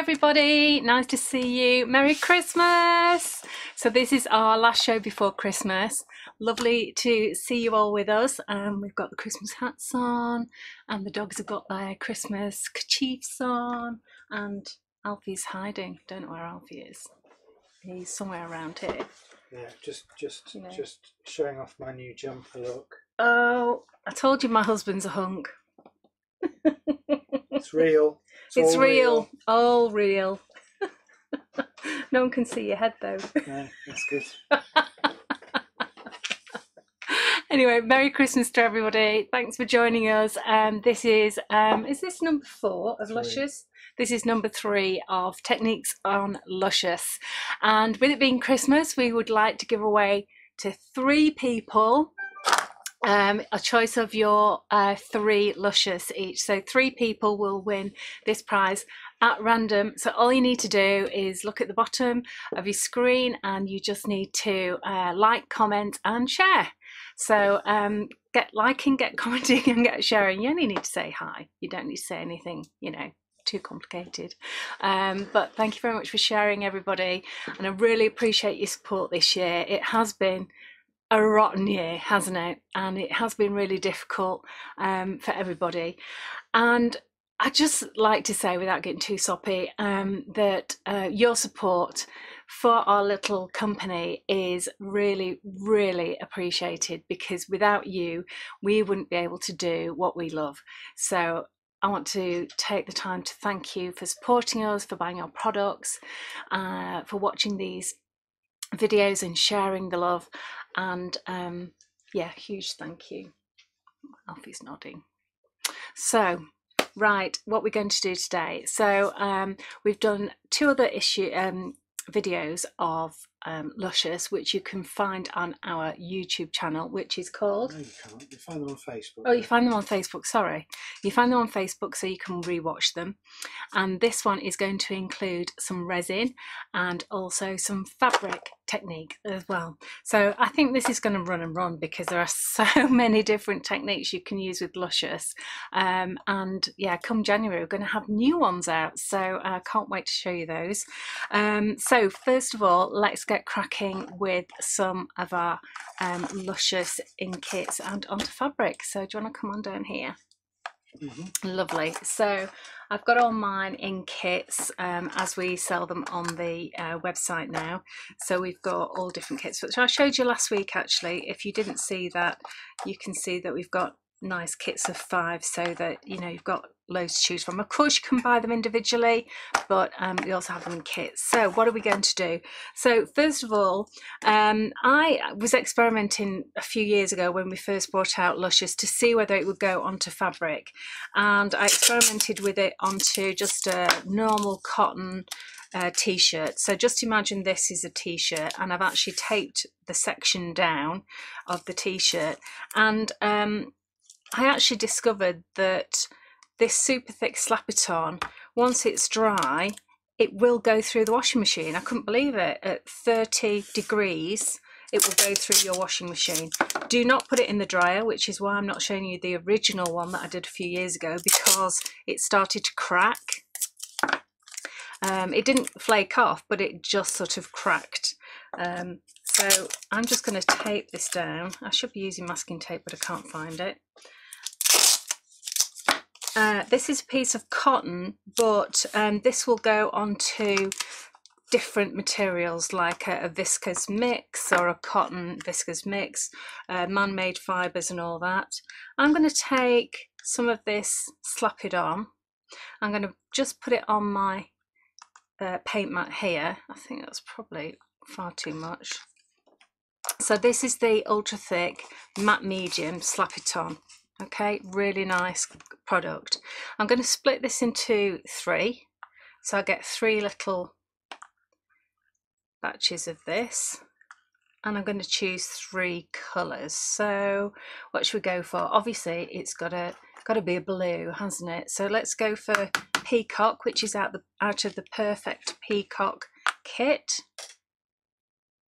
everybody, nice to see you. Merry Christmas! So, this is our last show before Christmas. Lovely to see you all with us. Um, we've got the Christmas hats on, and the dogs have got their Christmas kerchiefs on, and Alfie's hiding. Don't know where Alfie is. He's somewhere around here. Yeah, just just You know. just showing off my new jumper look. Oh, I told you my husband's a hunk. It's real. It's all real, all real. no one can see your head though. Yeah, that's good. anyway, Merry Christmas to everybody. Thanks for joining us. Um, this is um, is this number four of Three. Luscious? This is number three of Techniques on Luscious. And with it being Christmas, we would like to give away to three people um, a choice of your uh, three Luscious each. So three people will win this prize at random. So all you need to do is look at the bottom of your screen and you just need to uh, like, comment, and share. So um, get liking, get commenting, and get sharing. You only need to say hi. You don't need to say anything, you know, too complicated. Um, but thank you very much for sharing, everybody. And I really appreciate your support this year. It has been a rotten year, hasn't it? And it has been really difficult um, for everybody. And I just like to say, without getting too soppy, um, that uh, your support for our little company is really, really appreciated because without you, we wouldn't be able to do what we love. So I want to take the time to thank you for supporting us, for buying our products, uh, for watching these videos and sharing the love. And um, yeah, huge thank you. Alfie's nodding. So, right, what we're going to do today. So, um, we've done two other issue um, videos of um, Luscious, which you can find on our YouTube channel, which is called. No, you can't. You find them on Facebook. Oh, you find them on Facebook, sorry. You find them on Facebook so you can rewatch them. And this one is going to include some resin and also some fabric technique as well. So I think this is going to run and run because there are so many different techniques you can use with Luscious. Um, and yeah, come January, we're going to have new ones out. So I can't wait to show you those. Um, so, first of all, let's get cracking with some of our um, luscious in kits and onto fabric. So do you want to come on down here? Mhm. Lovely. So I've got all mine in kits um, as we sell them on the uh, website now. So we've got all different kits, which I showed you last week actually. If you didn't see that, you can see that we've got nice kits of five so that you know you've got loads to choose from. Of course, you can buy them individually, but um, we also have them in kits. So, what are we going to do? So, first of all, um, I was experimenting a few years ago when we first brought out Luscious to see whether it would go onto fabric, and I experimented with it onto just a normal cotton. Uh, t-shirt so just imagine this is a t-shirt and I've actually taped the section down of the t-shirt and um, I actually discovered that this super thick slap it on, once it's dry, it will go through the washing machine. I couldn't believe it. At 30 degrees, it will go through your washing machine. Do not put it in the dryer, which is why I'm not showing you the original one that I did a few years ago because it started to crack. Um, it didn't flake off, but it just sort of cracked. Um, so I'm just going to tape this down. I should be using masking tape, but I can't find it. Uh, this is a piece of cotton, but um, this will go onto different materials like a, a viscose mix or a cotton viscose mix, uh, man-made fibres and all that. I'm going to take some of this, slap it on. I'm going to just put it on my uh, paint mat here. I think that's probably far too much. So this is the ultra thick matte medium slap it on. Okay, really nice product. I'm going to split this into three. So I get three little batches of this. And I'm going to choose three colours. So what should we go for? Obviously it's got to got to be a blue, hasn't it? So let's go for peacock, which is out the out of the perfect peacock kit.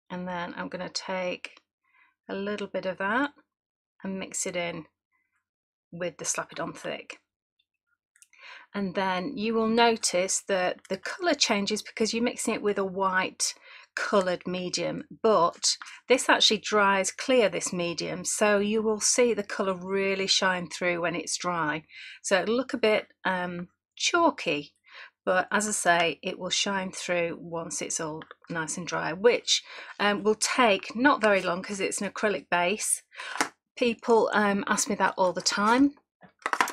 And then I'm going to take a little bit of that and mix it in with the slap it on thick. and then you will notice that the colour changes because you're mixing it with a white coloured medium but this actually dries clear this medium so you will see the colour really shine through when it's dry so it'll look a bit um, chalky but as I say it will shine through once it's all nice and dry which um, will take not very long because it's an acrylic base people um, ask me that all the time.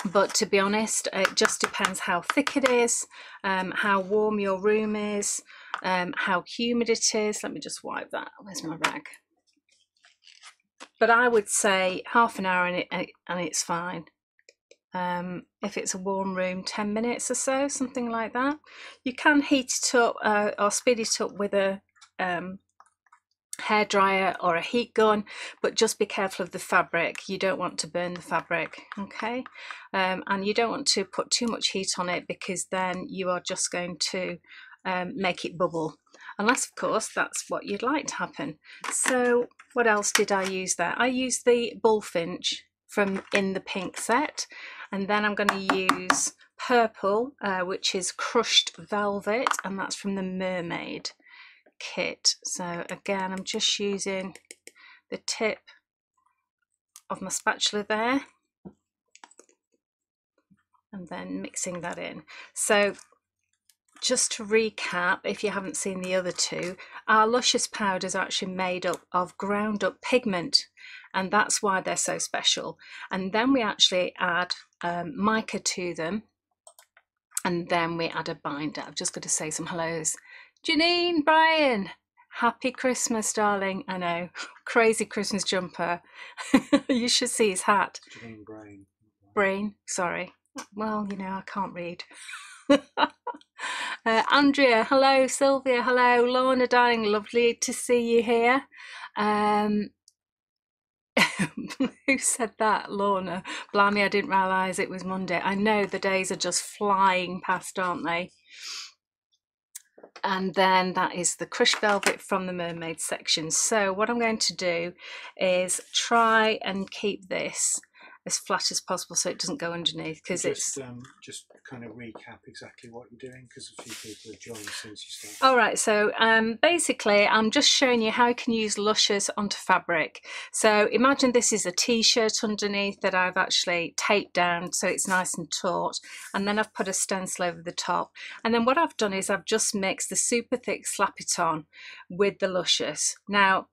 But to be honest it just depends how thick it is um, how warm your room is um, how humid it is. Let me just wipe that. Where's my rag? But I would say half an hour and, it, and it's fine. Um, if it's a warm room 10 minutes or so something like that. You can heat it up uh, or speed it up with a um, hair dryer or a heat gun but just be careful of the fabric. You don't want to burn the fabric okay? Um, and you don't want to put too much heat on it because then you are just going to um, make it bubble. Unless of course that's what you'd like to happen. So what else did I use there? I used the bullfinch from in the pink set and then I'm going to use purple uh, which is crushed velvet and that's from the mermaid kit. So again, I'm just using the tip of my spatula there and then mixing that in. So just to recap, if you haven't seen the other two, our Luscious powders are actually made up of ground up pigment and that's why they're so special. And then we actually add um, mica to them and then we add a binder. I've just got to say some hellos Janine, Brian, happy Christmas, darling. I know, crazy Christmas jumper. you should see his hat. Janine Brain. Brain, sorry. Well, you know, I can't read. uh, Andrea, hello. Sylvia, hello. Lorna, darling, lovely to see you here. Um, who said that? Lorna. Blimey, I didn't realise it was Monday. I know the days are just flying past, aren't they? And then that is the crushed velvet from the mermaid section. So what I'm going to do is try and keep this as flat as possible so it doesn't go underneath because it's um, just kind of recap exactly what you're doing because a few people have joined since you started. All right, so um, basically I'm just showing you how you can use luscious onto fabric. So imagine this is a t-shirt underneath that I've actually taped down so it's nice and taut and then I've put a stencil over the top and then what I've done is I've just mixed the super thick slap it on with the luscious. Now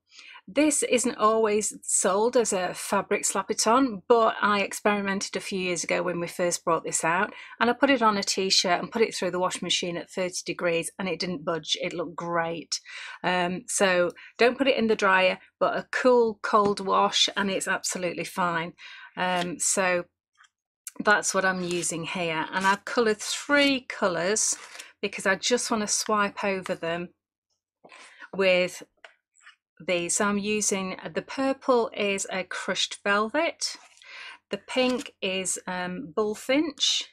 this isn't always sold as a fabric slap it on, but I experimented a few years ago when we first brought this out and I put it on a t-shirt and put it through the washing machine at 30 degrees and it didn't budge. It looked great. Um, so don't put it in the dryer, but a cool cold wash and it's absolutely fine. Um, so that's what I'm using here. And I've coloured three colours because I just want to swipe over them with these. I'm using uh, the purple is a crushed velvet, the pink is um, bullfinch,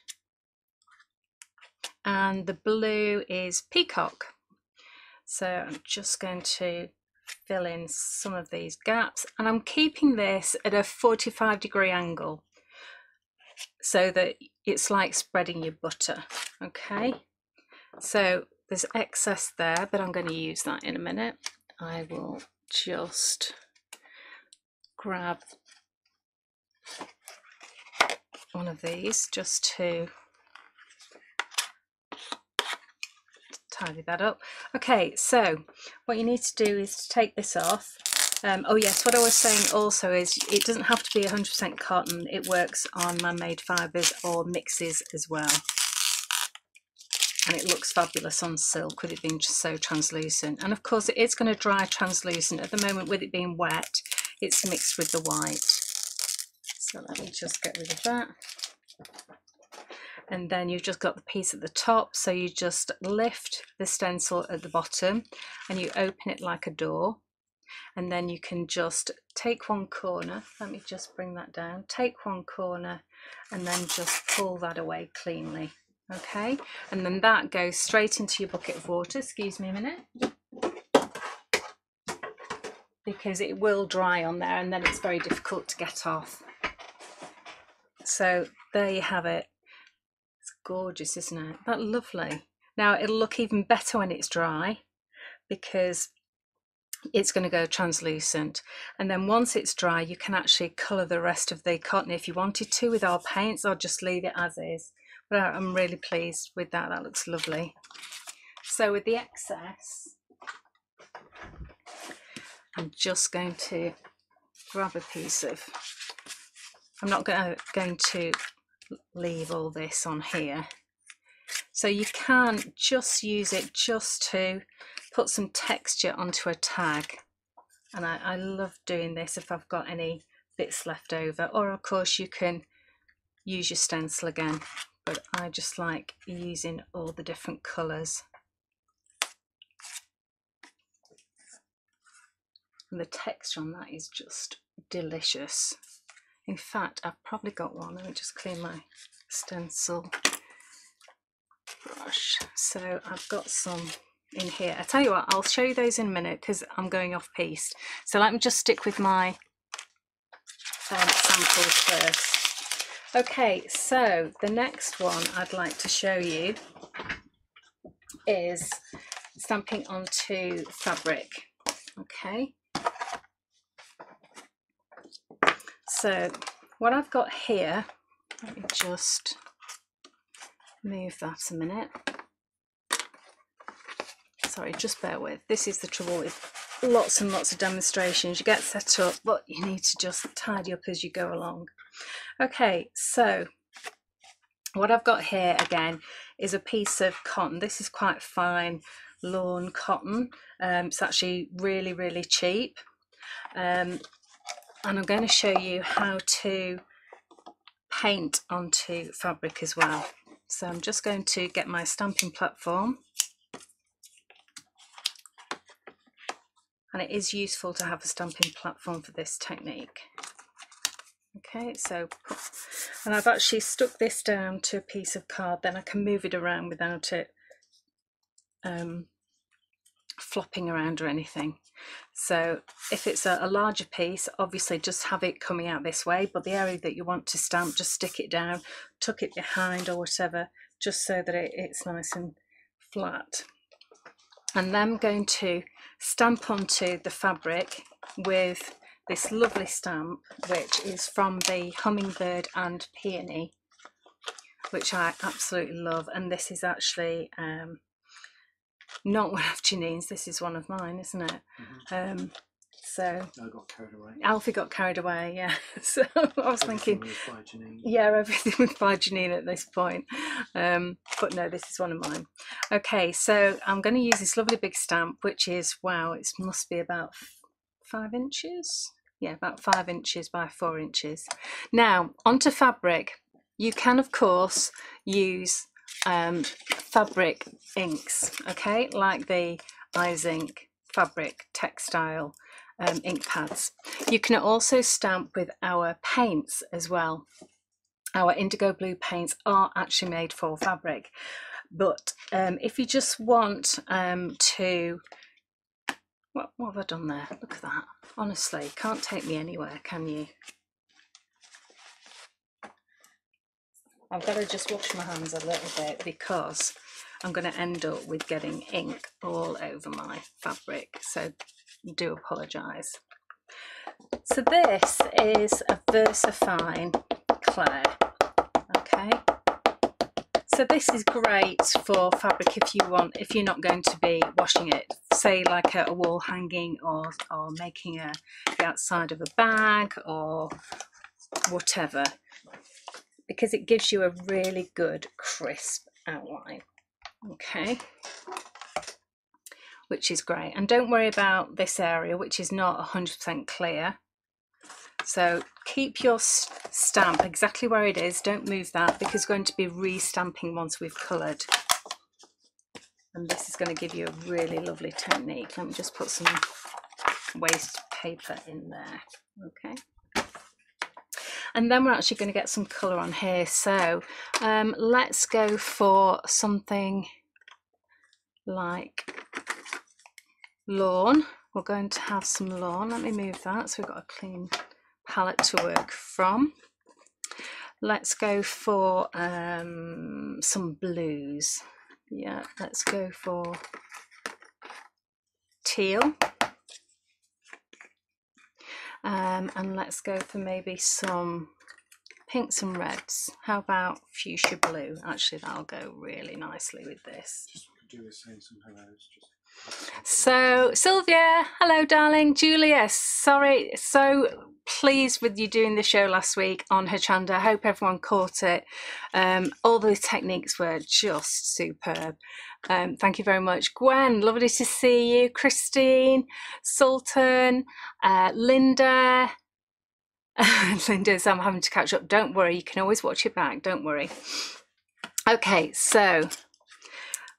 and the blue is peacock. So I'm just going to fill in some of these gaps and I'm keeping this at a 45 degree angle so that it's like spreading your butter okay so there's excess there but I'm going to use that in a minute I will just grab one of these just to tidy that up. Okay, so what you need to do is to take this off. Um, oh yes, what I was saying also is it doesn't have to be 100% cotton. It works on man-made fibres or mixes as well and it looks fabulous on silk with it being just so translucent. And of course it is going to dry translucent. At the moment with it being wet it's mixed with the white. So let me just get rid of that. And then you've just got the piece at the top. So you just lift the stencil at the bottom and you open it like a door. And then you can just take one corner let me just bring that down take one corner and then just pull that away cleanly okay and then that goes straight into your bucket of water. Excuse me a minute. Because it will dry on there and then it's very difficult to get off. So there you have it. It's gorgeous, isn't it? That lovely. Now it'll look even better when it's dry because it's going to go translucent. And then once it's dry you can actually colour the rest of the cotton if you wanted to with our paints or just leave it as is but I'm really pleased with that that looks lovely so with the excess I'm just going to grab a piece of I'm not going to leave all this on here so you can just use it just to put some texture onto a tag. And I, I love doing this if I've got any bits left over. Or of course you can use your stencil again. But I just like using all the different colours. And the texture on that is just delicious. In fact, I've probably got one. Let me just clean my stencil brush. So I've got some in here. I tell you what, I'll show you those in a minute because I'm going off piece. So let me just stick with my um, samples first. Okay, so the next one I'd like to show you is stamping onto fabric. Okay. So what I've got here, let me just move that a minute. Sorry, just bear with. This is the trouble with lots and lots of demonstrations. You get set up, but you need to just tidy up as you go along. Okay, so what I've got here again is a piece of cotton. This is quite fine lawn cotton. Um, it's actually really, really cheap. Um, and I'm going to show you how to paint onto fabric as well. So I'm just going to get my stamping platform. And it is useful to have a stamping platform for this technique. Okay, so, and I've actually stuck this down to a piece of card, then I can move it around without it um, flopping around or anything. So if it's a, a, larger piece, obviously just have it coming out this way, but the area that you want to stamp, just stick it down, tuck it behind or whatever, just so that it, it's nice and flat. And then I'm going to stamp onto the fabric with this lovely stamp, which is from the Hummingbird and Peony, which I absolutely love. And this is actually um, not one of Janine's, this is one of mine, isn't it? Mm-hmm. Um, so I got carried away. Alfie got carried away, yeah. So I was everything thinking, yeah, everything was by Janine at this point. Um, but no, this is one of mine. Okay, so I'm going to use this lovely big stamp, which is wow, it must be about five inches. Yeah, about five inches by four inches. Now onto fabric. You can of course use um, fabric inks, okay, like the Izink fabric textile um, ink pads. You can also stamp with our paints as well. Our IndigoBlu paints are actually made for fabric, but um, if you just want um, to, what, what have I done there? Look at that. Honestly, can't take me anywhere, can you? I've got to just wash my hands a little bit because I'm going to end up with getting ink all over my fabric. So do apologise. So this is a VersaFine Clair. Okay. So this is great for fabric if you want, if you're not going to be washing it, say like a, a wall hanging or, or making a, the outside of a bag or whatever because it gives you a really good crisp outline. Okay, which is great. And don't worry about this area, which is not 100% clear. So keep your stamp exactly where it is. Don't move that because we're going to be re-stamping once we've coloured. And this is going to give you a really lovely technique. Let me just put some waste paper in there. Okay and then we're actually going to get some colour on here so um, let's go for something like lawn we're going to have some lawn let me move that so we've got a clean palette to work from let's go for um, some blues. Yeah, let's go for teal. Um, and let's go for maybe some pinks and reds. How about fuchsia blue? Actually, that'll go really nicely with this. Just do some hellos. Just So, Sylvia, hello, darling. Julia, sorry, so pleased with you doing the show last week on Hochanda. I hope everyone caught it. Um, all the techniques were just superb. Um, thank you very much, Gwen. Lovely to see you, Christine, Sultan, uh, Linda. Linda's, I'm having to catch up. Don't worry, you can always watch it back. Don't worry. Okay, so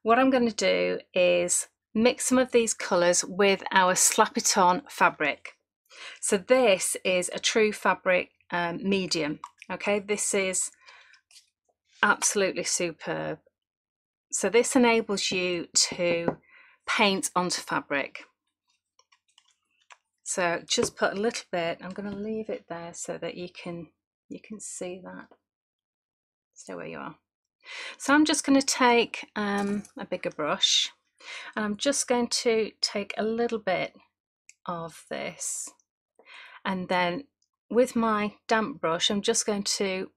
what I'm going to do is mix some of these colours with our Slap It On fabric. So this is a true fabric um, medium. Okay, this is absolutely superb. So this enables you to paint onto fabric. So just put a little bit, I'm going to leave it there so that you can you can see that. Stay where you are. So I'm just going to take um, a bigger brush and I'm just going to take a little bit of this and then with my damp brush I'm just going to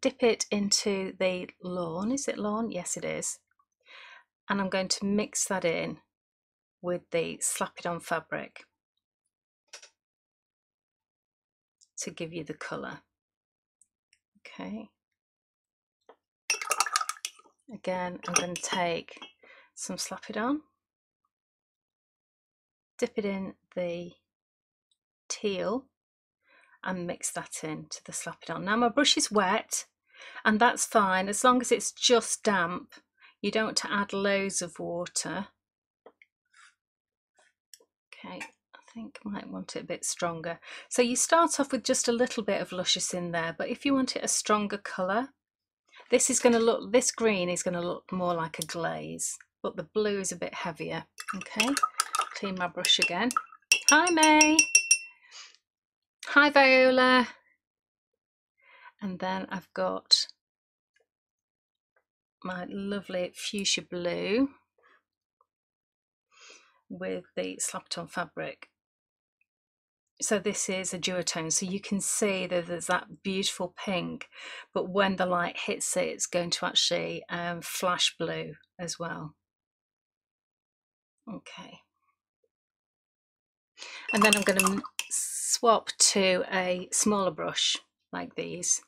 dip it into the lawn. Is it lawn? Yes it is. And I'm going to mix that in with the slap it on fabric. to give you the colour. Okay. Again, I'm going to take some Slap It On, dip it in the teal and mix that in to the Slap It On. Now my brush is wet and that's fine as long as it's just damp. You don't want to add loads of water. Okay, I think might want it a bit stronger. So you start off with just a little bit of luscious in there, but if you want it a stronger colour, this is going to look, this green is going to look more like a glaze, but the blue is a bit heavier. Okay, clean my brush again. Hi May. Hi Viola. And then I've got my lovely fuchsia blue with the slap on fabric so this is a duotone so you can see that there's that beautiful pink but when the light hits it it's going to actually um, flash blue as well okay. And then I'm going to swap to a smaller brush like these.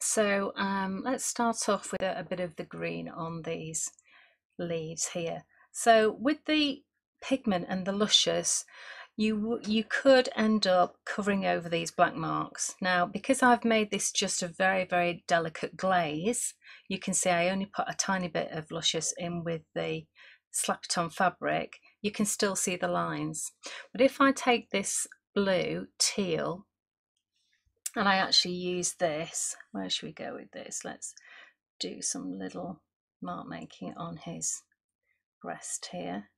So um, let's start off with a, a bit of the green on these leaves here. So with the pigment and the luscious you you could end up covering over these black marks. Now, because I've made this just a very, very delicate glaze, you can see I only put a tiny bit of luscious in with the slapped on fabric. You can still see the lines. But if I take this blue, teal, and I actually use this, where should we go with this? Let's do some little mark making on his breast here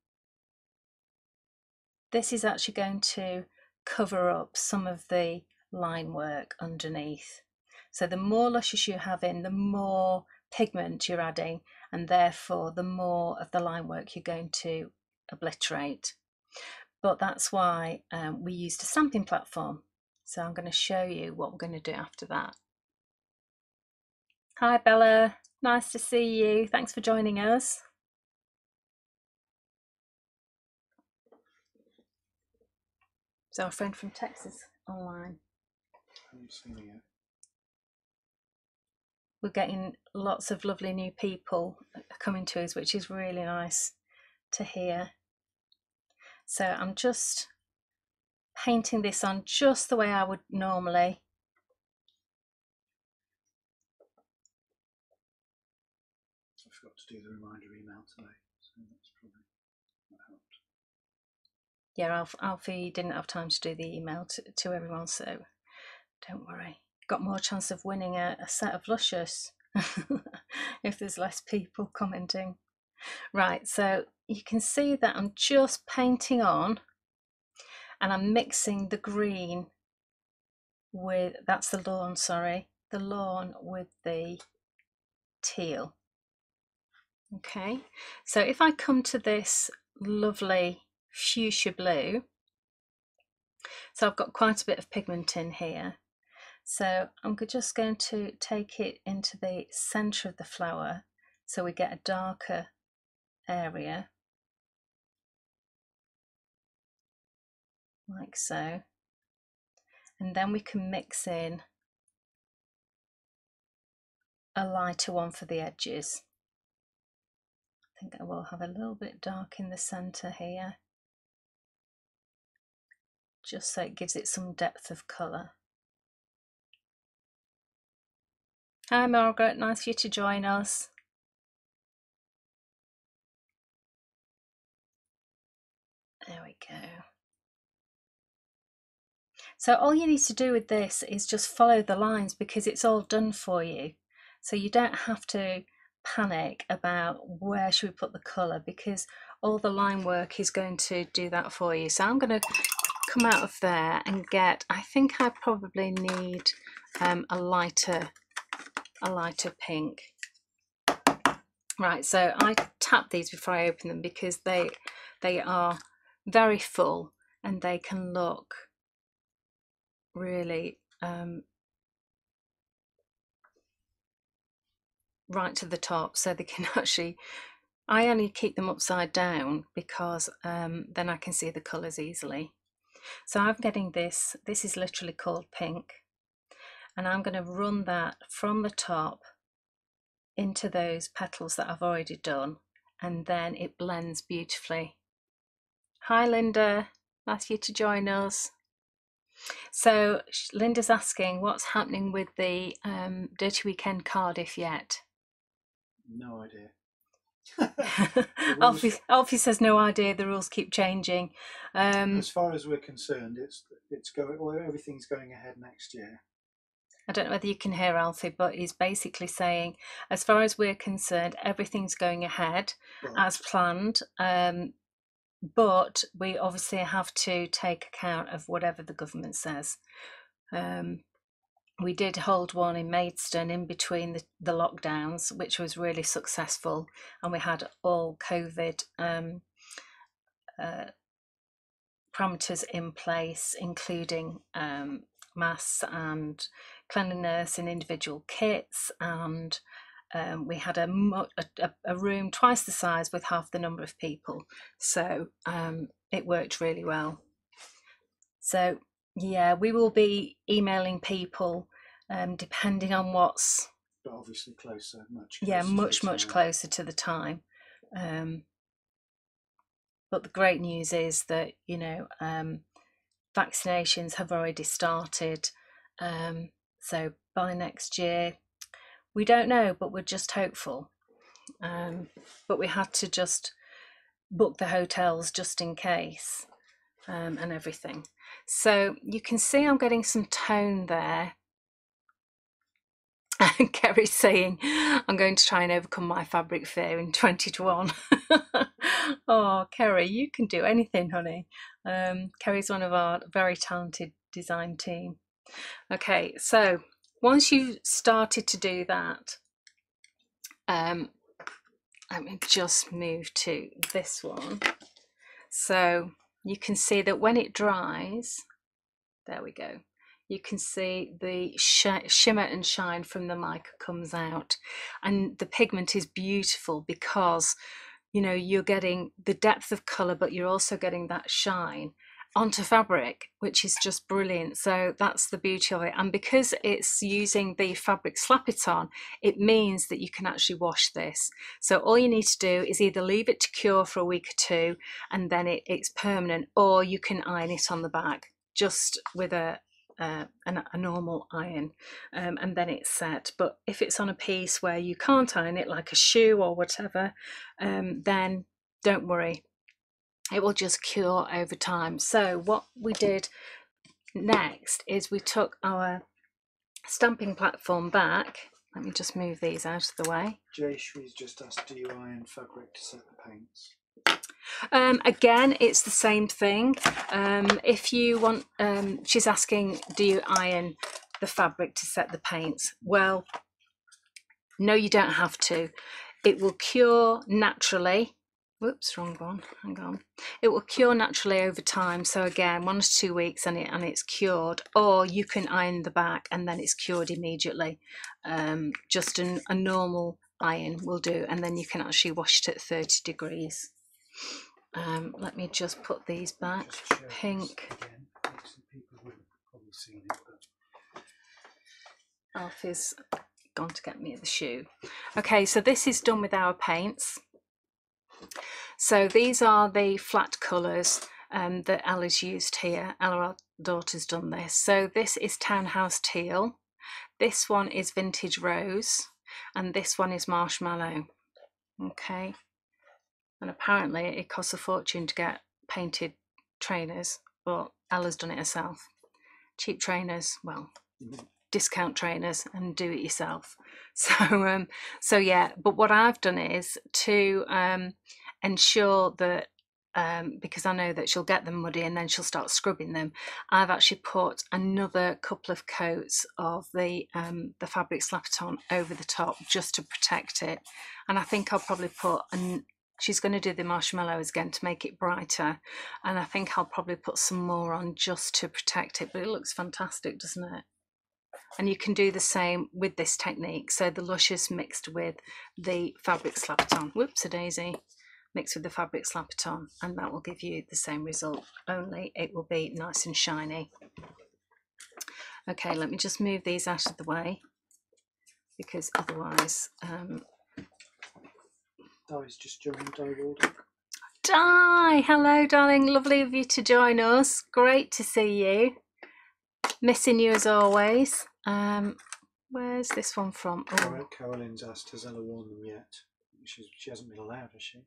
this is actually going to cover up some of the line work underneath. So the more luscious you have in, the more pigment you're adding, and therefore the more of the line work you're going to obliterate. But that's why um, we used a stamping platform. So I'm going to show you what we're going to do after that. Hi Bella, nice to see you. Thanks for joining us. So our friend from Texas online. We're getting lots of lovely new people coming to us, which is really nice to hear. So I'm just painting this on just the way I would normally. I forgot to do the reminder email today. So that's. Yeah, Alf, Alfie didn't have time to do the email to, to everyone, so don't worry. Got more chance of winning a, a set of luscious if there's less people commenting. Right, so you can see that I'm just painting on and I'm mixing the green with, that's the lawn, sorry, the lawn with the teal. Okay, so if I come to this lovely fuchsia blue, so I've got quite a bit of pigment in here. So I'm just going to take it into the centre of the flower so we get a darker area. Like so. And then we can mix in a lighter one for the edges. I think I will have a little bit dark in the center here just so it gives it some depth of colour Hi Margaret, nice for you to join us. There we go. So all you need to do with this is just follow the lines because it's all done for you. So you don't have to panic about where should we put the colour because all the line work is going to do that for you. So I'm going to come out of there and get, I think I probably need um, a lighter, a lighter pink. Right, so I tap these before I open them because they they are very full and they can look really um, right to the top. So they can actually I only keep them upside down because um, then I can see the colours easily. So I'm getting this this is literally called pink and I'm going to run that from the top into those petals that I've already done and then it blends beautifully Hi, Linda. Nice you to join us. So, Linda's asking what's happening with the um, Dirty Weekend Cardiff yet? No idea. Alfie, Alfie says no idea. The rules keep changing. Um, as far as we're concerned, it's it's going. Well, everything's going ahead next year. I don't know whether you can hear Alfie, but he's basically saying, as far as we're concerned, everything's going ahead as planned. Um, but we obviously have to take account of whatever the government says. Um, we did hold one in Maidstone in between the, the lockdowns, which was really successful, and we had all COVID um, uh, parameters in place, including um, masks and cleanliness in individual kits and um, we had a, a, a, room twice the size with half the number of people. So um, it worked really well. So, yeah, we will be emailing people um, depending on what's. But obviously closer, much closer Yeah, much, much closer to the time. Um, but the great news is that, you know, um, vaccinations have already started. Um, so by next year, we don't know, but we're just hopeful. Um, but we had to just book the hotels just in case um, and everything. So you can see I'm getting some tone there. And Kerry's saying, I'm going to try and overcome my fabric fear in 20 to 1. oh, Kerry, you can do anything, honey. Um, Kerry's one of our very talented design team. Okay, so once you've started to do that, um, let me just move to this one. So you can see that when it dries, there we go, you can see the sh shimmer and shine from the mica comes out. And the pigment is beautiful because, you know, you're getting the depth of colour, but you're also getting that shine onto fabric, which is just brilliant. So that's the beauty of it. And because it's using the fabric slap it on, it means that you can actually wash this. So all you need to do is either leave it to cure for a week or two and then it, it's permanent, or you can iron it on the back just with a, uh, a, a, normal iron um, and then it's set. But if it's on a piece where you can't iron it, like a shoe or whatever, um, then don't worry it will just cure over time. So what we did next is we took our stamping platform back. Let me just move these out of the way. Jayshree's just asked, do you iron fabric to set the paints? Um, again, it's the same thing. Um, if you want, um, she's asking, do you iron the fabric to set the paints? Well, no, you don't have to. It will cure naturally. Whoops, wrong one. Hang on. It will cure naturally over time. So again, one to two weeks and it and it's cured. Or you can iron the back and then it's cured immediately. Um, just an, a normal iron will do, and then you can actually wash it at 30 degrees. Um, let me just put these back. Just show this Pink. Again, some people would have probably seen it, but Alfie's gone to get me the shoe. Okay, so this is done with our paints. So these are the flat colours um, that Ella's used here. Ella, daughter's done this. So this is Townhouse Teal. This one is Vintage Rose. And this one is Marshmallow. Okay. And apparently it costs a fortune to get painted trainers, but Ella's done it herself. Cheap trainers, well, Mhm. Discount trainers and do it yourself. So um so yeah, but what I've done is to um ensure that um because I know that she'll get them muddy and then she'll start scrubbing them, I've actually put another couple of coats of the um the fabric slap-on over the top just to protect it. And I think I'll probably put an she's going to do the marshmallows again to make it brighter and I think I'll probably put some more on just to protect it but it looks fantastic doesn't it and you can do the same with this technique so the luscious mixed with the fabric slapped on whoops a daisy mixed with the fabric slapped on and that will give you the same result only it will be nice and shiny okay let me just move these out of the way because otherwise um, Di's just joined Di Walden. Di, hello, darling. Lovely of you to join us. Great to see you. Missing you as always. Um, where's this one from? Oh, Carol- Caroline's asked, has Ella worn them yet? She's, she hasn't been allowed, has she?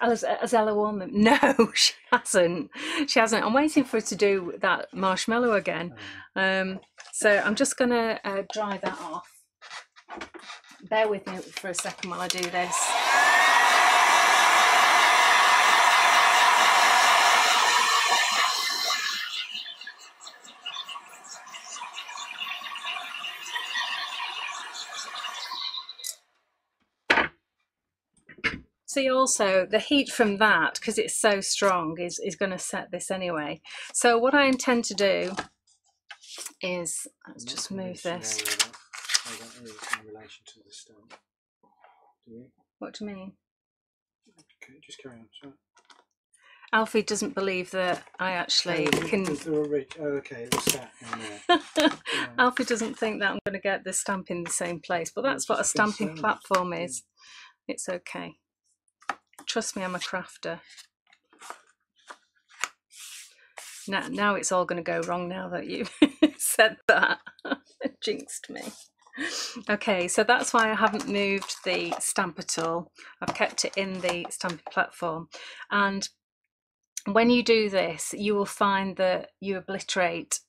has, has Ella worn them? No, she hasn't. She hasn't. I'm waiting for her to do that marshmallow again. Um, Um, so I'm just gonna uh, dry that off. Bear with me for a second while I do this. See also the heat from that, because it's so strong, is, is going to set this anyway. So what I intend to do is, let's just move convinced you know this. I don't know it's in relation to the stump. Do you? What do you mean? Okay, just carry on. Sorry. Alfie doesn't believe that I actually Oh, can. Oh, okay, it was that in there. Yeah. Alfie doesn't think that I'm going to get the stamp in the same place, but that's what a it's just a stamping platform is. It's okay. Trust me, I'm a crafter. Now, now it's all going to go wrong now that you've said that. Jinxed me. Okay, so that's why I haven't moved the stamp at all. I've kept it in the stamping platform. And when you do this, you will find that you obliterate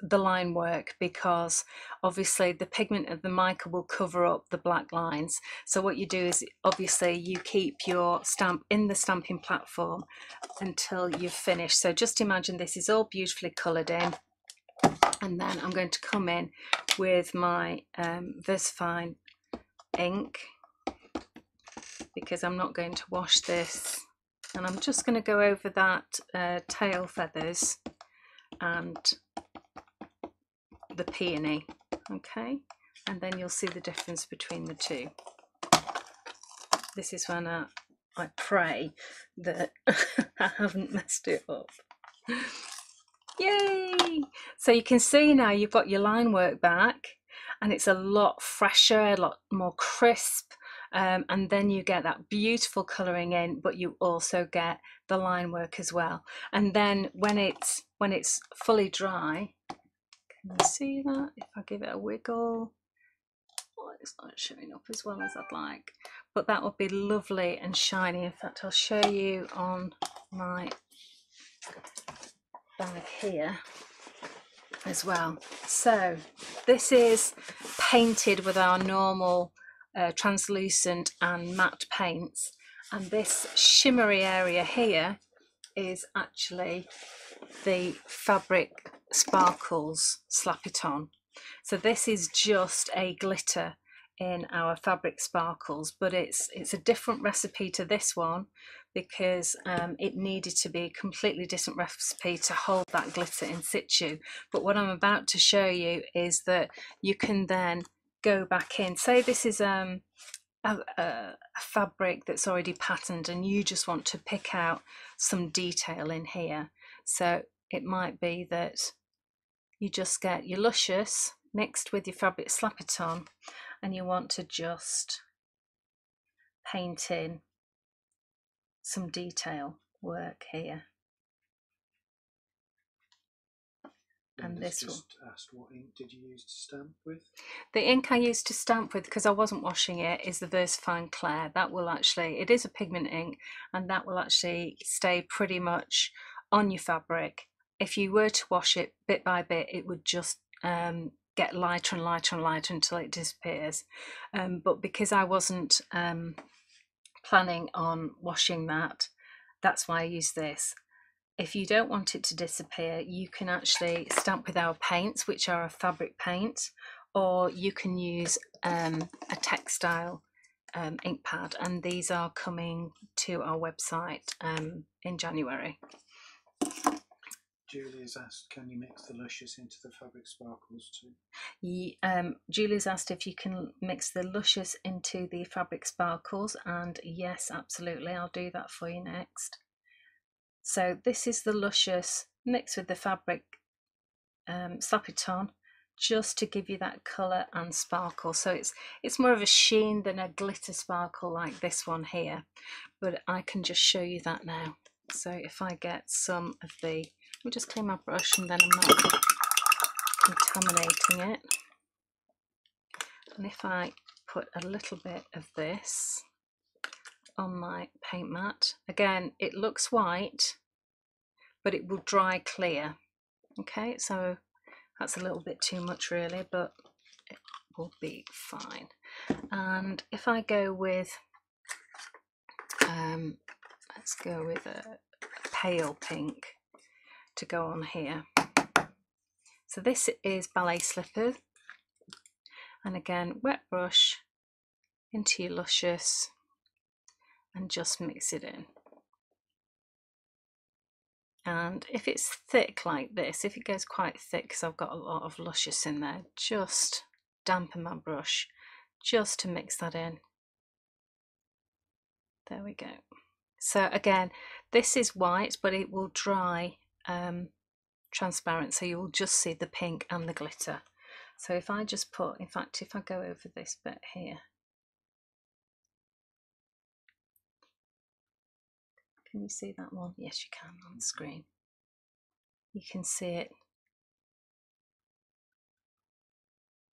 the line work because obviously the pigment of the mica will cover up the black lines. So what you do is obviously you keep your stamp in the stamping platform until you've finished. So just imagine this is all beautifully coloured in. And then I'm going to come in with my um, ink because I'm not going to wash this and I'm just going to go over that uh, tail feathers and the peony okay? And then you'll see the difference between the two. This is when I, I pray that I haven't messed it up. Yay! So you can see now you've got your line work back and it's a lot fresher a lot more crisp um, and then you get that beautiful colouring in but you also get the line work as well. And then when it's when it's fully dry can you see that? If I give it a wiggle. Oh, it's not showing up as well as I'd like but that would be lovely and shiny in fact. I'll show you on my bag here as well. So this is painted with our normal uh, translucent and matte paints and this shimmery area here is actually the fabric sparkles slap it on So this is just a glitter in our fabric sparkles, but it's it's a different recipe to this one because um, it needed to be a completely different recipe to hold that glitter in situ. But what I'm about to show you is that you can then go back in. Say this is um, a, a, fabric that's already patterned and you just want to pick out some detail in here. So it might be that you just get your luscious mixed with your fabric slap it on and you want to just paint in some detail work here. And, this just will... asked what ink did you use to stamp with? The ink I used to stamp with, because I wasn't washing it, is the VersaFine Clair. That will actually, it is a pigment ink, and that will actually stay pretty much on your fabric. If you were to wash it bit by bit, it would just um, get lighter and lighter and lighter until it disappears. Um, but because I wasn't um, planning on washing that, that's why I use this. If you don't want it to disappear, you can actually stamp with our paints, which are a fabric paint, or you can use um, a textile um, ink pad, and these are coming to our website um, in January. Julie's asked, can you mix the luscious into the fabric sparkles too? Yeah, um, Julie's asked if you can mix the luscious into the fabric sparkles, and yes, absolutely, I'll do that for you next. So this is the luscious mixed with the fabric um, slap just to give you that colour and sparkle. So it's it's more of a sheen than a glitter sparkle like this one here, but I can just show you that now. So if I get some of the me just clean my brush and then I'm not contaminating it. And if I put a little bit of this on my paint mat, again, it looks white, but it will dry clear. Okay, so that's a little bit too much really, but it will be fine. And if I go with, um, let's go with a pale pink, to go on here. So this is ballet slipper and again wet brush into your luscious and just mix it in. And if it's thick like this, if it goes quite thick because I've got a lot of luscious in there, just dampen my brush just to mix that in. There we go. So again, this is white, but it will dry um, transparent so you'll just see the pink and the glitter. So if I just put, in fact, if I go over this bit here, can you see that one? Yes, you can on the screen. You can see it.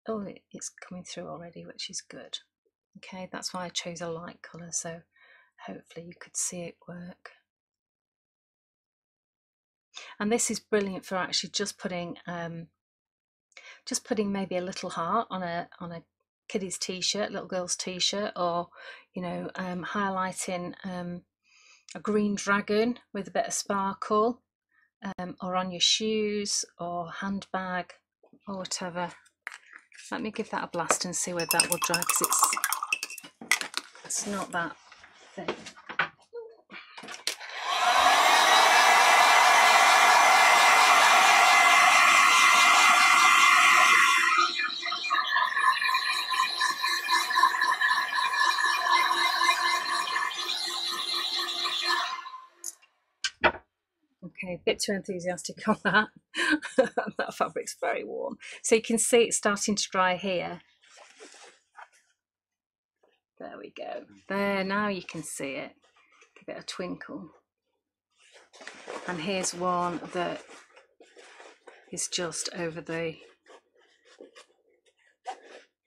Oh, it's coming through already, which is good. Okay, that's why I chose a light colour, so hopefully you could see it work and this is brilliant for actually just putting um, just putting maybe a little heart on a on a kiddie's t-shirt little girl's t-shirt or you know um, highlighting um, a green dragon with a bit of sparkle um, or on your shoes or handbag or whatever. Let me give that a blast and see where that will dry because it's it's not that thick Okay, a bit too enthusiastic on that. that fabric's very warm. So you can see it's starting to dry here. There we go. There, now you can see it. Give it a twinkle. And here's one that is just over the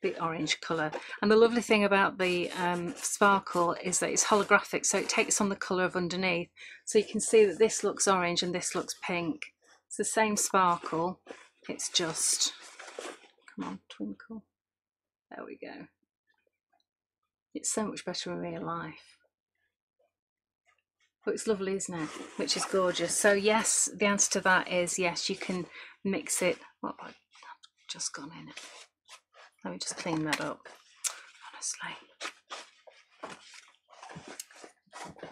the orange colour. And the lovely thing about the um, sparkle is that it's holographic, so it takes on the colour of underneath. So you can see that this looks orange and this looks pink. It's the same sparkle, it's just, come on, twinkle. There we go. It's so much better in real life. But it's lovely, isn't it? Which is gorgeous. So yes, the answer to that is yes, you can mix it. What just gone in? Let me just clean that up, honestly.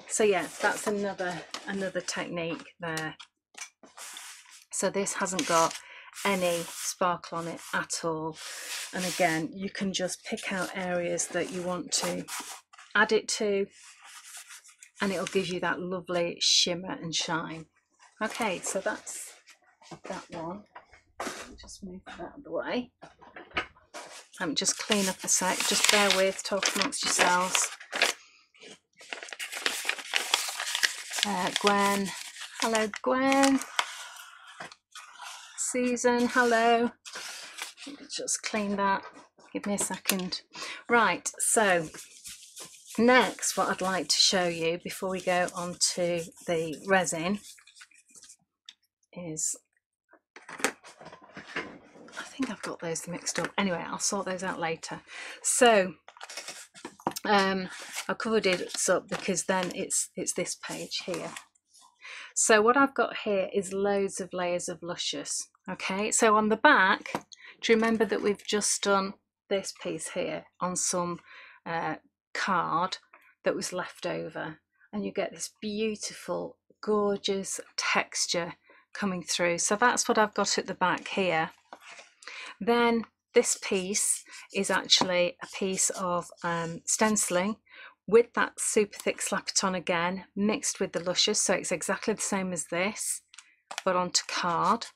So yeah, that's another another technique there. So this hasn't got any sparkle on it at all. And again, you can just pick out areas that you want to add it to and it'll give you that lovely shimmer and shine. Okay, so that's that one. Just move that out of the way. Let me just clean up a sec. Just bear with, talk amongst yourselves. Uh, Gwen. Hello, Gwen. Susan, hello. Just clean that. Give me a second. Right, so next, what I'd like to show you before we go on to the resin is think I've got those mixed up. Anyway, I'll sort those out later. So um, I covered it up because then it's it's this page here. So what I've got here is loads of layers of luscious. Okay, so on the back, do you remember that we've just done this piece here on some uh, card that was left over and you get this beautiful, gorgeous texture coming through. So that's what I've got at the back here. Then this piece is actually a piece of um, stenciling with that super thick slap it on again mixed with the luscious. So it's exactly the same as this but onto card.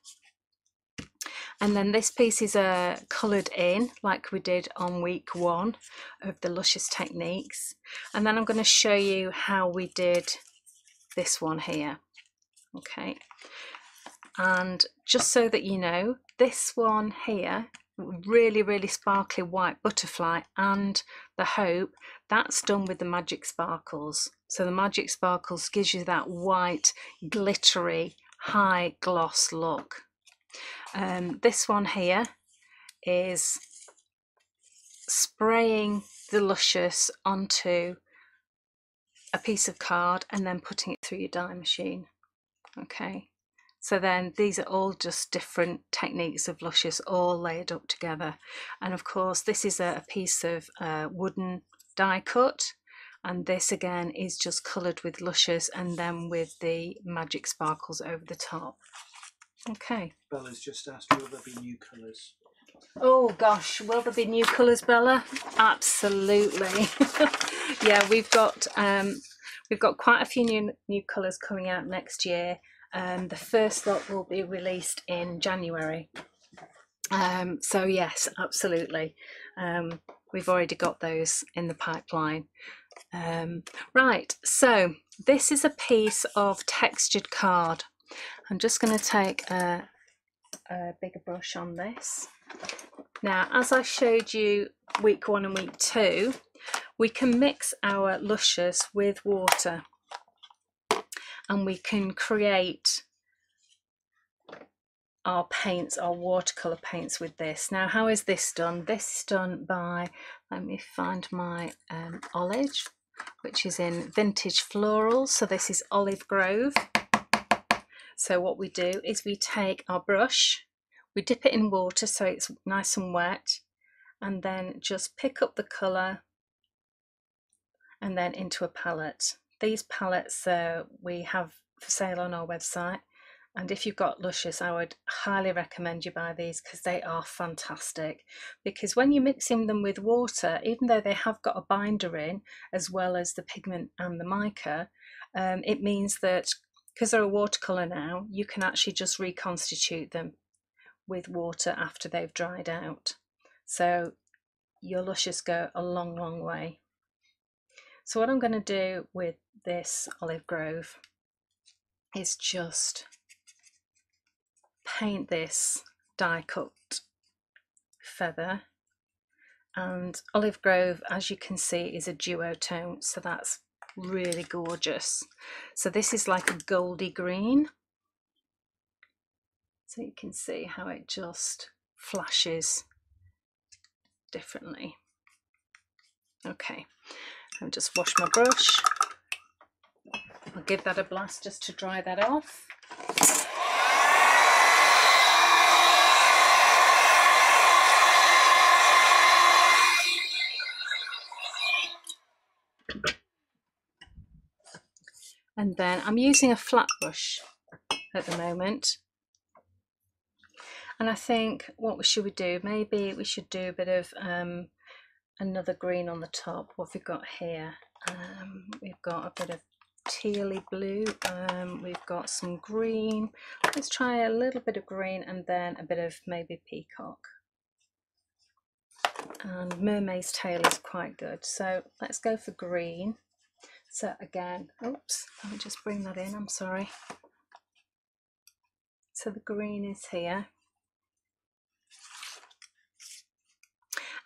And then this piece is uh, coloured in like we did on week one of the luscious techniques. And then I'm going to show you how we did this one here. Okay. And just so that you know this one here really really sparkly white butterfly and the hope that's done with the magic sparkles. So the magic sparkles gives you that white glittery high gloss look. Um, this one here is spraying the luscious onto a piece of card and then putting it through your die machine. Okay so then these are all just different techniques of luscious all layered up together. And of course, this is a, piece of uh, wooden die cut. And this again is just coloured with luscious and then with the magic sparkles over the top. Okay. Bella's just asked, will there be new colours? Oh gosh, will there be new colours, Bella? Absolutely. yeah, we've got um, we've got quite a few new new colours coming out next year. Um, the first lot will be released in January. Um, so yes, absolutely. Um, we've already got those in the pipeline. Um, right, so this is a piece of textured card. I'm just going to take a, a bigger brush on this. Now, as I showed you week one and week two, we can mix our luscious with water and we can create our paints, our watercolour paints with this. Now, how is this done? This is done by, let me find my um, olive, which is in Vintage Florals. So this is Olive Grove. So what we do is we take our brush, we dip it in water so it's nice and wet, and then just pick up the colour and then into a palette. These palettes uh, we have for sale on our website. And if you've got Luscious, I would highly recommend you buy these because they are fantastic. Because when you're mixing them with water, even though they have got a binder in, as well as the pigment and the mica, um, it means that because they're a watercolour now, you can actually just reconstitute them with water after they've dried out. So your Luscious go a long, long way. So what I'm going to do with this Olive Grove is just paint this die cut feather. And Olive Grove as you can see is a duotone so that's really gorgeous. So this is like a goldy green. So you can see how it just flashes differently. Okay I'll just wash my brush. I'll give that a blast just to dry that off. And then I'm using a flat brush at the moment. And I think what should we do? Maybe we should do a bit of um, another green on the top what have we got here? Um, we've got a bit of tealy blue um, we've got some green. Let's try a little bit of green and then a bit of maybe peacock. And mermaid's tail is quite good. So let's go for green. So again oops let me just bring that in I'm sorry. So the green is here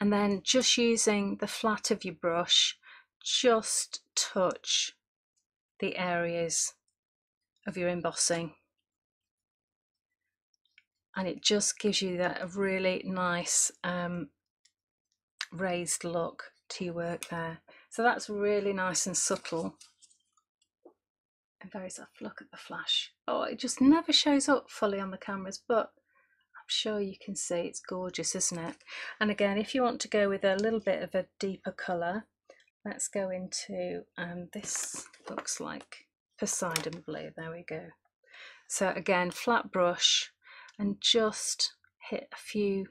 and then just using the flat of your brush just touch the areas of your embossing. And it just gives you that really nice um, raised look to your work there. So that's really nice and subtle. And very soft look at the flash. Oh it just never shows up fully on the cameras but sure you can see it's gorgeous isn't it? And again if you want to go with a little bit of a deeper colour let's go into um, this looks like Poseidon blue. There we go. So again flat brush and just hit a few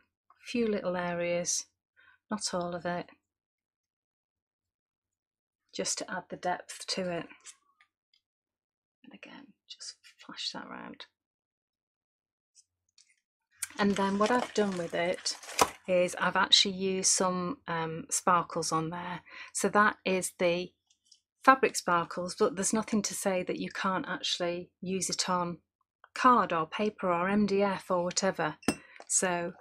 few little areas not all of it just to add the depth to it. And again just flash that around and then what I've done with it is I've actually used some um, sparkles on there. So that is the fabric sparkles, but there's nothing to say that you can't actually use it on card or paper or MDF or whatever. So,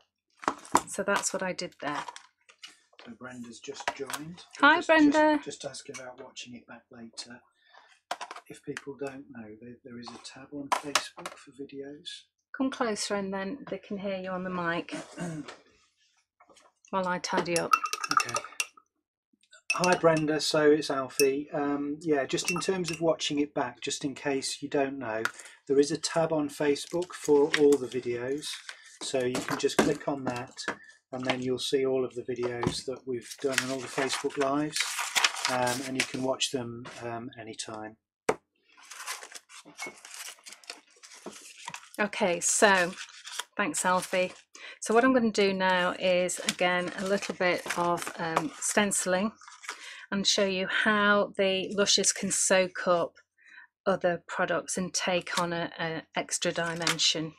so that's what I did there. So Brenda's just joined. Hi, just, Brenda. Just, just asking about watching it back later. If people don't know, there, there is a tab on Facebook for videos. Come closer and then they can hear you on the mic while I tidy up. Okay. Hi Brenda, so it's Alfie. Um, yeah, just in terms of watching it back, just in case you don't know, there is a tab on Facebook for all the videos. So you can just click on that and then you'll see all of the videos that we've done and all the Facebook lives um, and you can watch them um, anytime. Okay, so thanks Alfie. So what I'm going to do now is again a little bit of um, stenciling and show you how the luscious can soak up other products and take on an extra dimension.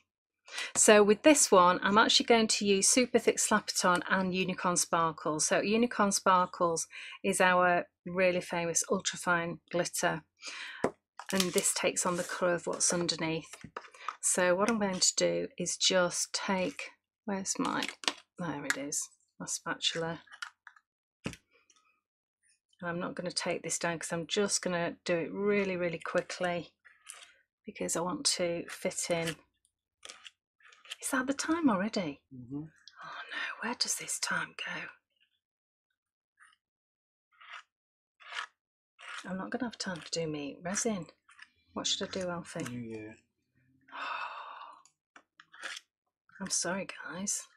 So with this one, I'm actually going to use Super Thick Slap-It-On and Unicorn Sparkles. So Unicorn Sparkles is our really famous ultrafine glitter. And this takes on the colour of what's underneath. So what I'm going to do is just take, where's my, there it is, my spatula. And I'm not going to take this down because I'm just going to do it really, really quickly because I want to fit in. Is that the time already? Mm -hmm. Oh no, where does this time go? I'm not going to have time to do me resin. What should I do, Alfie? New Year. I'm sorry, guys.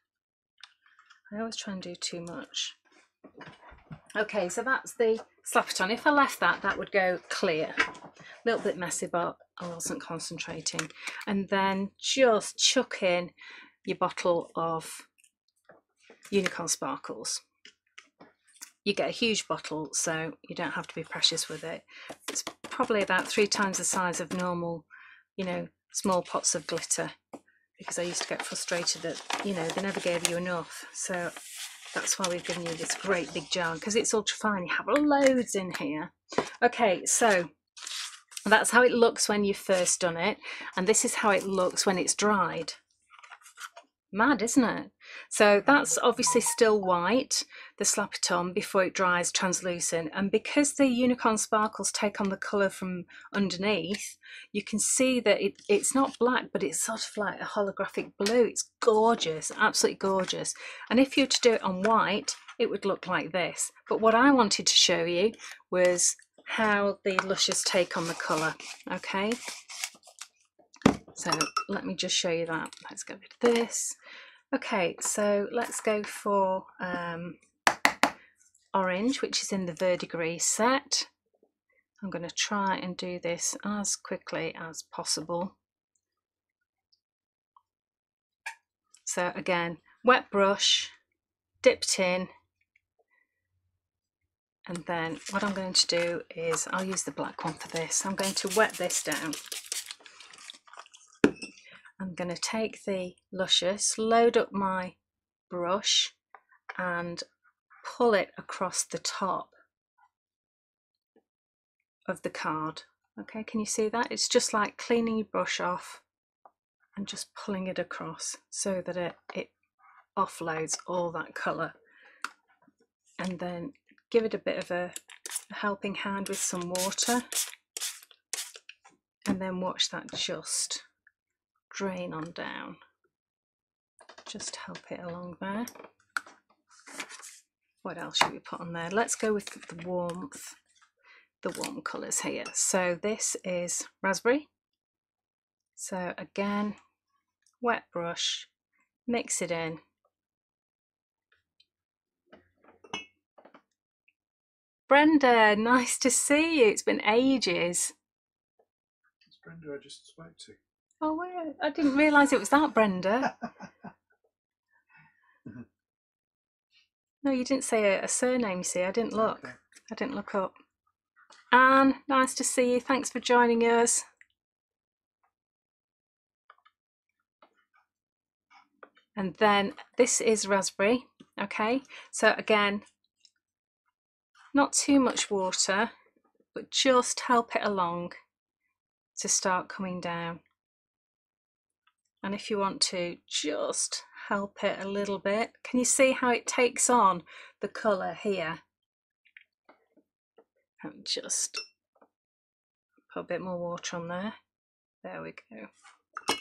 I always try and do too much. Okay, so that's the slap-it-on. If I left that, that would go clear. A little bit messy, but I wasn't concentrating. And then just chuck in your bottle of Unicorn Sparkles. You get a huge bottle, so you don't have to be precious with it. It's probably about three times the size of normal, you know, small pots of glitter because I used to get frustrated that, you know, they never gave you enough. So that's why we've given you this great big jar because it's ultra fine. You have loads in here. Okay, so that's how it looks when you've first done it. And this is how it looks when it's dried. Mad, isn't it? So that's obviously still white, the slap-it-on, before it dries translucent. And because the unicorn sparkles take on the colour from underneath, you can see that it, it's not black, but it's sort of like a holographic blue. It's gorgeous, absolutely gorgeous. And if you were to do it on white, it would look like this. But what I wanted to show you was how the luscious take on the colour, okay? So let me just show you that. Let's rid of this. Okay, so let's go for um, orange, which is in the verdigris set. I'm going to try and do this as quickly as possible. So again, wet brush, dipped in, and then what I'm going to do is I'll use the black one for this. I'm going to wet this down. I'm going to take the Luscious, load up my brush and pull it across the top of the card. Okay, can you see that? It's just like cleaning your brush off and just pulling it across so that it, it offloads all that colour. And then give it a bit of a, a helping hand with some water and then watch that just drain on down. Just help it along there. What else should we put on there? Let's go with the warmth, the warm colours here. So this is raspberry. So again, wet brush, mix it in. Brenda, nice to see you. It's been ages. It's Brenda I just spoke to. Oh, wait, I didn't realise it was that Brenda. no, you didn't say a, a, surname, you see. I didn't look. Okay. I didn't look up. Anne, nice to see you. Thanks for joining us. And then this is raspberry. Okay, so again, not too much water, but just help it along to start coming down. And if you want to just help it a little bit, can you see how it takes on the colour here? And just put a bit more water on there. There we go.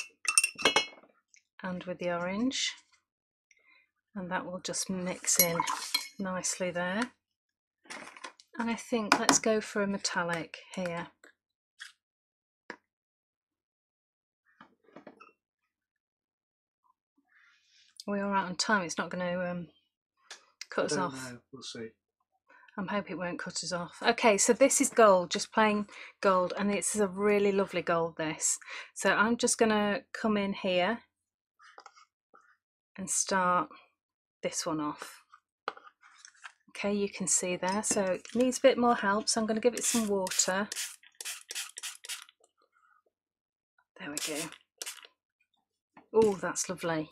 And with the orange. And that will just mix in nicely there. And I think let's go for a metallic here. We are we all right on time? It's not going to um, cut us off. Know. We'll see. I'm hoping it won't cut us off. Okay, so this is gold, just plain gold, and it's a really lovely gold, this. So I'm just going to come in here and start this one off. Okay, you can see there. So it needs a bit more help. So I'm going to give it some water. There we go. Oh, that's lovely.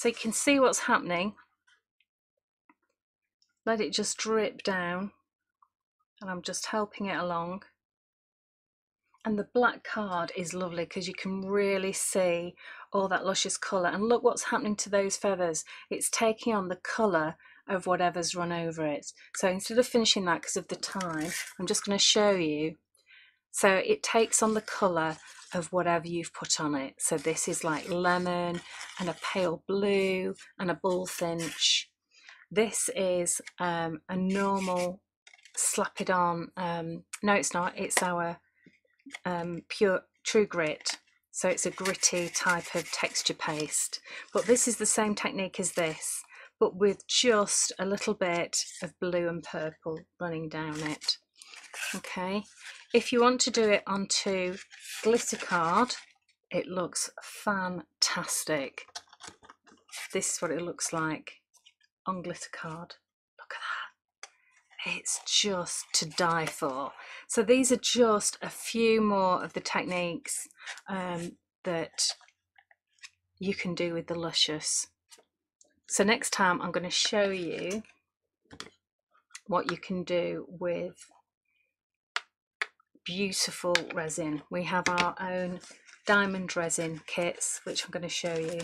So you can see what's happening. Let it just drip down. And I'm just helping it along. And the black card is lovely because you can really see all that luscious colour. And look what's happening to those feathers. It's taking on the colour of whatever's run over it. So instead of finishing that because of the time, I'm just going to show you. So it takes on the colour of whatever you've put on it. So this is like lemon and a pale blue and a bullfinch. This is um, a normal slap it on. Um, no, it's not. It's our um, pure true grit. So it's a gritty type of texture paste. But this is the same technique as this but with just a little bit of blue and purple running down it. Okay, if you want to do it onto glitter card, it looks fantastic. This is what it looks like on glitter card. Look at that. It's just to die for. So these are just a few more of the techniques um, that you can do with the Luscious. So next time I'm going to show you what you can do with beautiful resin. We have our own diamond resin kits, which I'm going to show you.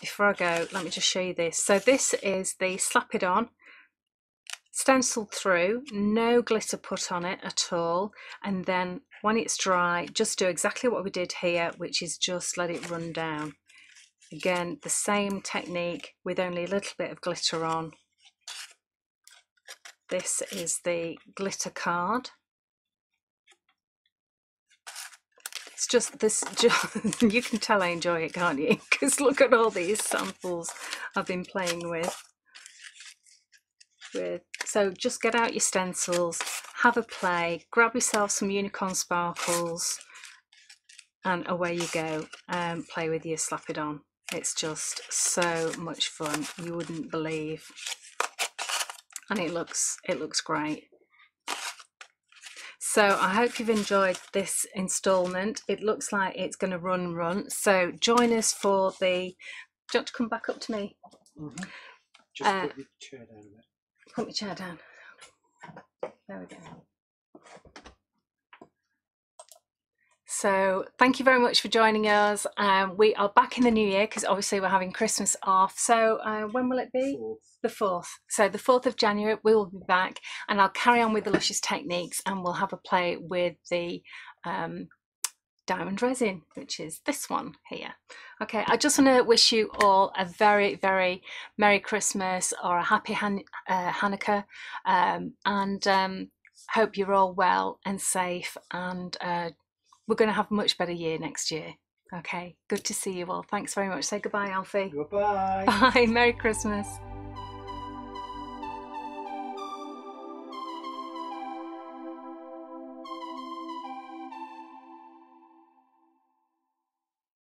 Before I go, let me just show you this. So this is the Slap It On stenciled through, no glitter put on it at all. And then when it's dry, just do exactly what we did here, which is just let it run down. Again, the same technique with only a little bit of glitter on. This is the glitter card. It's just this, just, you can tell I enjoy it, can't you? Because look at all these samples I've been playing with. With So just get out your stencils, have a play, grab yourself some unicorn sparkles, and away you go. Um, play with you, slap it on. It's just so much fun. You wouldn't believe, and it looks it looks great. So I hope you've enjoyed this installment. It looks like it's going to run run. So join us for the. Do you want to come back up to me? Mhm. Just Uh, put your chair down a bit. Put my chair down. There we go. So thank you very much for joining us. Um, we are back in the new year because obviously we're having Christmas off. So uh, when will it be? Fourth. The 4th. So the 4th of January, we will be back and I'll carry on with the Luscious Techniques and we'll have a play with the um, diamond resin, which is this one here. Okay, I just want to wish you all a very, very Merry Christmas or a Happy Han- uh, Hanukkah um, and um, hope you're all well and safe and uh, we're going to have a much better year next year. Okay, good to see you all. Thanks very much. Say goodbye, Alfie. Goodbye. Bye. Merry Christmas.